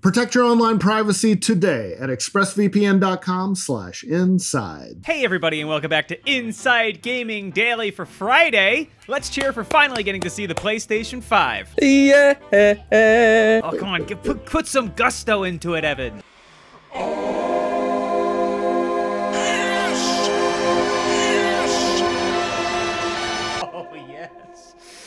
Protect your online privacy today at expressvpn.com slash inside. Hey everybody and welcome back to Inside Gaming Daily for Friday. Let's cheer for finally getting to see the PlayStation 5. Yeah. Oh, come on, put, put some gusto into it, Evan. Oh,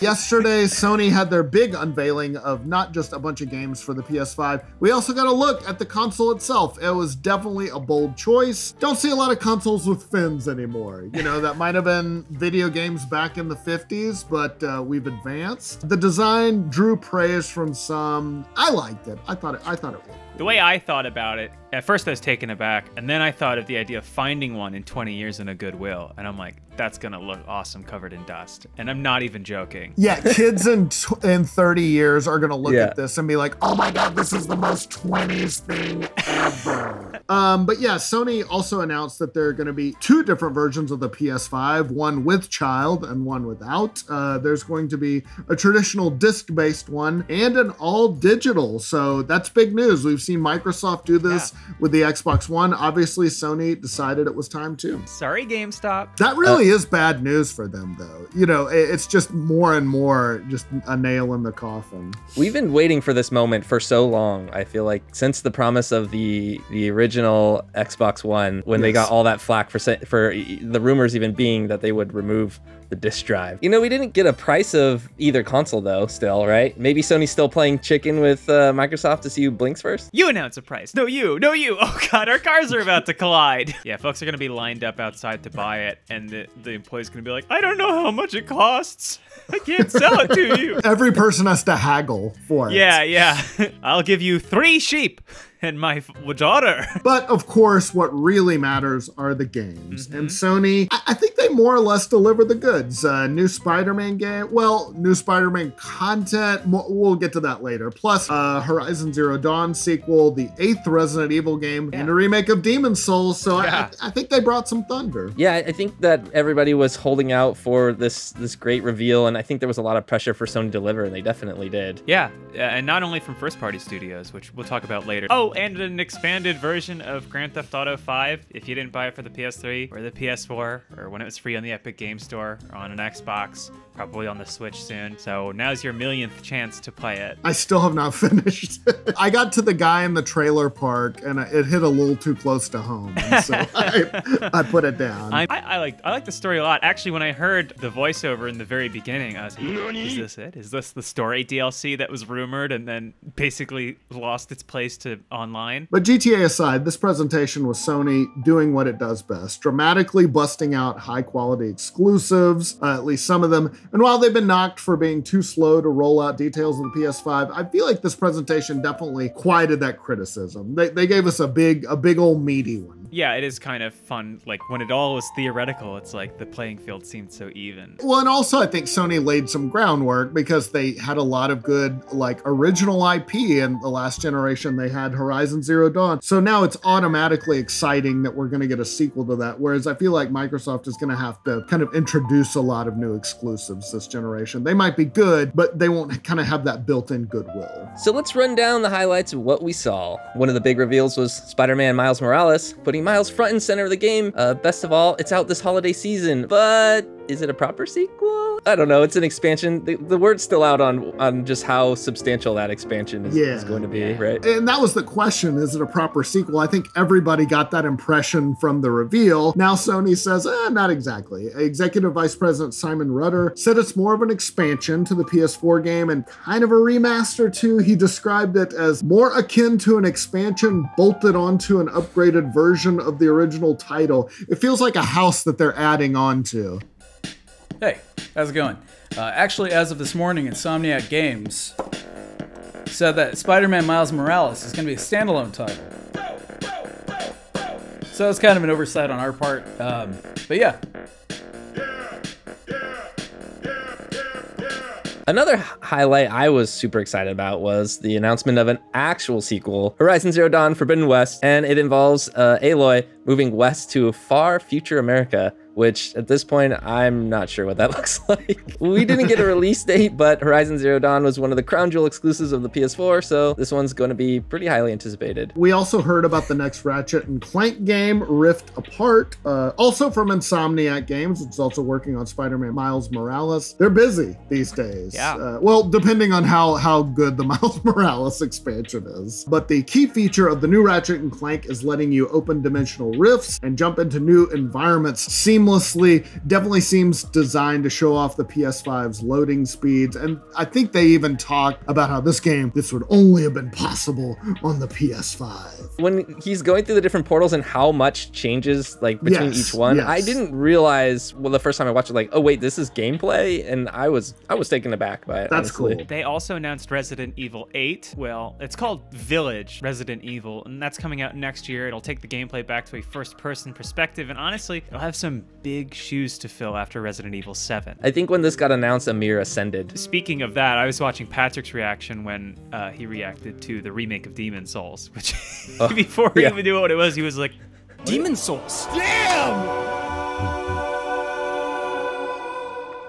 Yesterday, Sony had their big unveiling of not just a bunch of games for the PS5. We also got a look at the console itself. It was definitely a bold choice. Don't see a lot of consoles with fins anymore. You know, that might have been video games back in the 50s, but uh, we've advanced. The design drew praise from some. I liked it. I thought it. I thought it worked. The way I thought about it, at first I was taken aback, and then I thought of the idea of finding one in 20 years in a Goodwill, and I'm like, that's gonna look awesome covered in dust. And I'm not even joking. Yeah, kids in tw- in 30 years are gonna look Yeah. at this and be like, "Oh my god, this is the most 20s thing ever." Um, but yeah, Sony also announced that there are gonna be two different versions of the PS5, one with child and one without. Uh, there's going to be a traditional disc-based one and an all-digital. So that's big news. We've seen Microsoft do this with the Xbox One. Obviously, Sony decided it was time too. Sorry, GameStop. That really is bad news for them, though. You know, it- it's just more and more just a nail in the coffin. We've been waiting for this moment for so long. I feel like since the promise of the the original Xbox One, when they got all that flack for for the rumors even being that they would remove the disc drive. You know, we didn't get a price of either console though. Still, right? Maybe Sony's still playing chicken with uh, Microsoft to see who blinks first. You announce a price. No, you. No, you. Oh, God, our cars are about to collide. yeah, folks are going to be lined up outside to buy it, and the, the employee's going to be like, I don't know how much it costs. I can't sell it to you. Every person has to haggle for it. yeah, yeah. I'll give you three sheep and my f- daughter. But of course, what really matters are the games. Mm-hmm. And Sony, I, I think more or less deliver the goods. Uh, new Spider Man game, well, new Spider Man content, we'll get to that later. Plus, uh, Horizon Zero Dawn sequel, the eighth Resident Evil game, and a remake of Demon Souls. So Yeah. I, I think they brought some thunder. Yeah, I I think that everybody was holding out for this this great reveal, and I think there was a lot of pressure for Sony to deliver, and they definitely did. Yeah, uh, and not only from first party studios, which we'll talk about later. Oh, and an expanded version of Grand Theft Auto 5 if you didn't buy it for the PS3 or the PS4 or when it was free on the Epic Game Store or on an Xbox, probably on the Switch soon. So now's your millionth chance to play it. I still have not finished. I got to the guy in the trailer park and it hit a little too close to home. So I, I put it down. I, I, I like I like the story a lot. Actually, when I heard the voiceover in the very beginning, I was like, "Is this it? Is this the story DLC that was rumored and then basically lost its place to online?" But GTA aside, this presentation was Sony doing what it does best, dramatically busting out high quality exclusives, uh, at least some of them. And while they've been knocked for being too slow to roll out details of the PS5, I feel like this presentation definitely quieted that criticism. They, they gave us a big, a big old meaty one. Yeah, it is kind of fun. Like when it all was theoretical, it's like the playing field seemed so even. Well, and also I think Sony laid some groundwork because they had a lot of good, like, original IP in the last generation. They had Horizon Zero Dawn. So now it's automatically exciting that we're going to get a sequel to that. Whereas I feel like Microsoft is going to have to kind of introduce a lot of new exclusives this generation. They might be good, but they won't kind of have that built in goodwill. So let's run down the highlights of what we saw. One of the big reveals was Spider-Man Miles Morales, putting Miles front and center of the game. Uh, best of all, it's out this holiday season, but is it a proper sequel? I don't know. It's an expansion. The, the word's still out on on just how substantial that expansion is, is going to be, Yeah. right? And that was the question is it a proper sequel? I think everybody got that impression from the reveal. Now Sony says, eh, not exactly. Executive Vice President Simon Rutter said it's more of an expansion to the PS4 game and kind of a remaster too. He described it as more akin to an expansion bolted onto an upgraded version of the original title. It feels like a house that they're adding on to. Hey, how's it going? Uh, actually, as of this morning, Insomniac Games said that Spider-Man Miles Morales is going to be a standalone title. So it's kind of an oversight on our part. Um, but yeah, Another highlight I was super excited about was the announcement of an actual sequel, Horizon Zero Dawn Forbidden West, and it involves uh, Aloy moving west to far future America which at this point, I'm not sure what that looks like. we didn't get a release date, but Horizon Zero Dawn was one of the crown jewel exclusives of the PS4, so this one's going to be pretty highly anticipated. We also heard about the next Ratchet and Clank game, Rift Apart, uh, also from Insomniac Games, which is also working on Spider-Man Miles Morales. They're busy these days. Yeah. Uh, well, depending on how how good the Miles Morales expansion is. But the key feature of the new Ratchet and Clank is letting you open dimensional rifts and jump into new environments seamlessly. Definitely seems designed to show off the PS5's loading speeds. And I think they even talked about how this game, this would only have been possible on the PS5. When he's going through the different portals and how much changes like between Yes, each one, yes. I didn't realize well the first time I watched it like, oh wait, this is gameplay, and I was I was taken aback by it. That's honestly. cool. They also announced Resident Evil 8. Well, it's called Village Resident Evil, and that's coming out next year. It'll take the gameplay back to a first person perspective, and honestly, it'll have some big shoes to fill after Resident Evil 7. I think when this got announced, Amir ascended. Speaking of that, I was watching Patrick's reaction when uh, he reacted to the remake of Demon Souls, which before he even knew what it was, he was like, Demon Souls.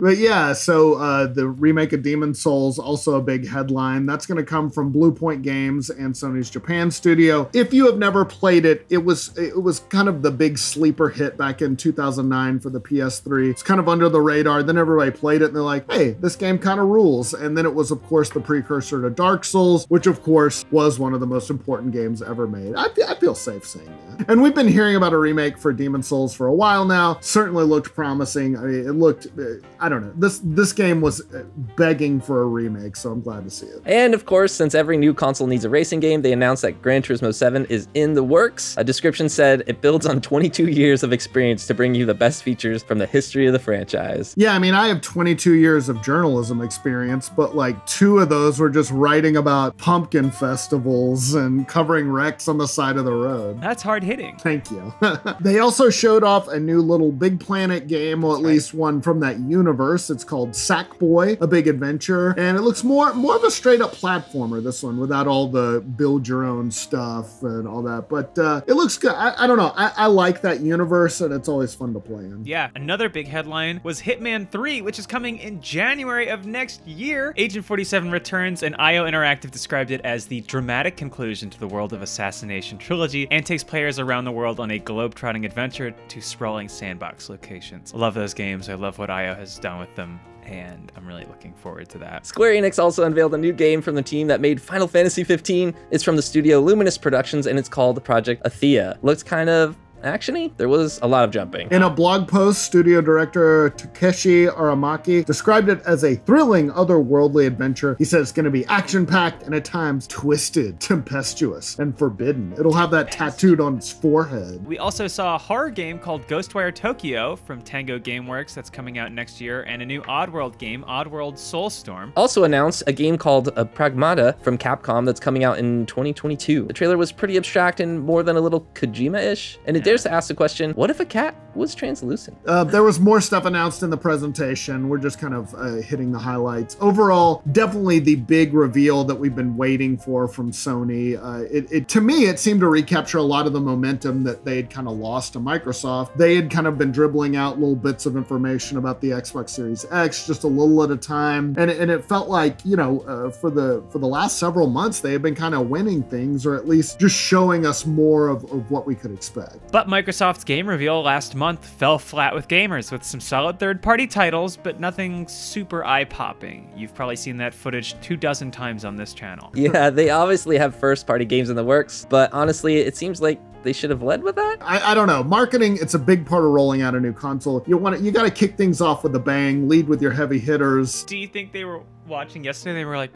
But yeah, so uh, the remake of Demon Souls, also a big headline. That's going to come from Bluepoint Games and Sony's Japan studio. If you have never played it, it was it was kind of the big sleeper hit back in 2009 for the PS3. It's kind of under the radar. Then everybody played it and they're like, hey, this game kind of rules. And then it was, of course, the precursor to Dark Souls, which of course was one of the most important games ever made. I, I feel safe saying that. And we've been hearing about a remake for Demon Souls for a while now. Certainly looked promising. I mean, it looked, uh, I don't know. This this game was uh, begging for a remake, so I'm glad to see it. And of course, since every new console needs a racing game, they announced that Gran Turismo 7 is in the works. A description said it builds on 22 years of experience to bring you the best features from the history of the franchise. Yeah, I mean, I have 22 years of journalism experience, but like two of those were just writing about pumpkin festivals and covering wrecks on the side of the road. that's hard hitting. Thank you. they also showed off a new LittleBigPlanet game, or at least one from that universe. It's called Sackboy: A Big Adventure, and it looks more more of a straight up platformer. This one, without all the build your own stuff and all that. But uh, it looks good. I, I don't know. I, I like that universe, and it's always fun to play in. Yeah, another big headline was Hitman 3, which is coming in January of next year. Agent 47 returns, and IO Interactive described it as the dramatic conclusion to the World of Assassination trilogy and takes players around the world on a globe-trotting adventure to sprawling sandbox locations. I love those games. I love what IO has done with them, and I'm really looking forward to that. Square Enix also unveiled a new game from the team that made Final Fantasy 15. It's from the studio Luminous Productions and it's called Project Athia. Looks kind of actiony. There was a lot of jumping. In a blog post, studio director Takeshi Aramaki described it as a thrilling, otherworldly adventure. He said it's going to be action packed and at times twisted, tempestuous, and forbidden. It'll have that tattooed on its forehead. We also saw a horror game called Ghostwire Tokyo from Tango Gameworks that's coming out next year, and a new Oddworld game, Oddworld Soulstorm. Also announced a game called uh, Pragmata from Capcom that's coming out in 2022. The trailer was pretty abstract and more than a little Kojima-ish, and it dares to ask the question, what if a cat was translucent? Uh, there was more stuff announced in the presentation. We're just kind of uh, hitting the highlights. Overall, definitely the big reveal that we've been waiting for from Sony. Uh, it, it to me, it seemed to recapture a lot of the momentum that they had kind of lost to Microsoft. They had kind of been dribbling out little bits of information about the Xbox Series X, just a little at a time, and and it felt like you know uh, for the for the last several months they had been kind of winning things, or at least just showing us more of, of what we could expect. But Microsoft's game reveal last month fell flat with gamers with some solid third party titles, but nothing super eye popping. You've probably seen that footage two dozen times on this channel. Yeah, they obviously have first party games in the works, but honestly, it seems like they should have led with that. I, I don't know. Marketing, it's a big part of rolling out a new console. You want to, you got to kick things off with a bang, lead with your heavy hitters. Do you think they were watching yesterday? They were like,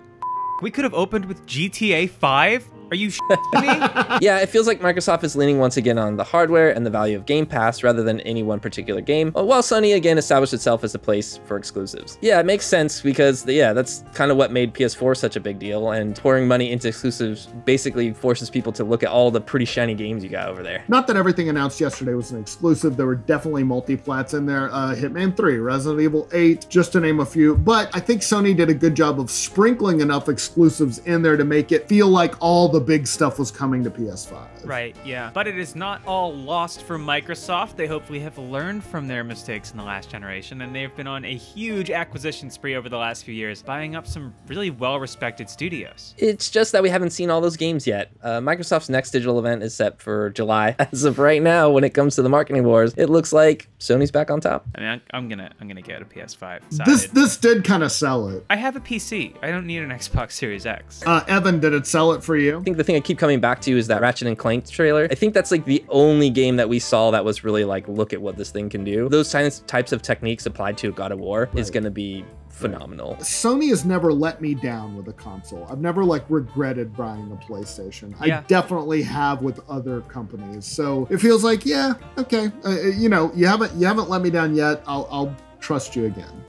we could have opened with GTA 5? Are you shitting me? yeah, it feels like Microsoft is leaning once again on the hardware and the value of Game Pass rather than any one particular game, while Sony again established itself as a place for exclusives. Yeah, it makes sense because, yeah, that's kind of what made PS4 such a big deal, and pouring money into exclusives basically forces people to look at all the pretty shiny games you got over there. Not that everything announced yesterday was an exclusive. There were definitely multi-plats in there. Uh, Hitman 3, Resident Evil 8, just to name a few. But I think Sony did a good job of sprinkling enough exclusives in there to make it feel like all the the big stuff was coming to PS5. Right, yeah. But it is not all lost for Microsoft. They hopefully have learned from their mistakes in the last generation, and they've been on a huge acquisition spree over the last few years, buying up some really well respected studios. It's just that we haven't seen all those games yet. Uh, Microsoft's next digital event is set for July. As of right now, when it comes to the marketing wars, it looks like Sony's back on top. I mean, I'm, I'm gonna I'm gonna get a PS5. Decided. This this did kind of sell it. I have a PC. I don't need an Xbox Series X. Uh, Evan, did it sell it for you? Think the thing I keep coming back to is that Ratchet and Clank trailer. I think that's like the only game that we saw that was really like, look at what this thing can do. Those types types of techniques applied to God of War is going to be phenomenal. Sony has never let me down with a console. I've never like regretted buying a PlayStation. Yeah. I definitely have with other companies. So it feels like, yeah, okay, uh, you know, you haven't you haven't let me down yet. I'll I'll trust you again.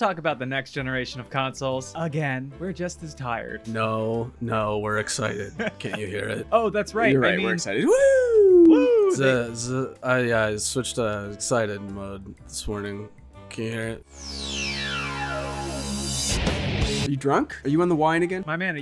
Talk about the next generation of consoles. Again, we're just as tired. No, no, we're excited. Can't you hear it? Oh, that's right. You're I right. mean, we're excited. Woo! Woo! Z- z- I, yeah, I switched to excited mode this morning. Can you hear it? Are you drunk? Are you on the wine again? My man,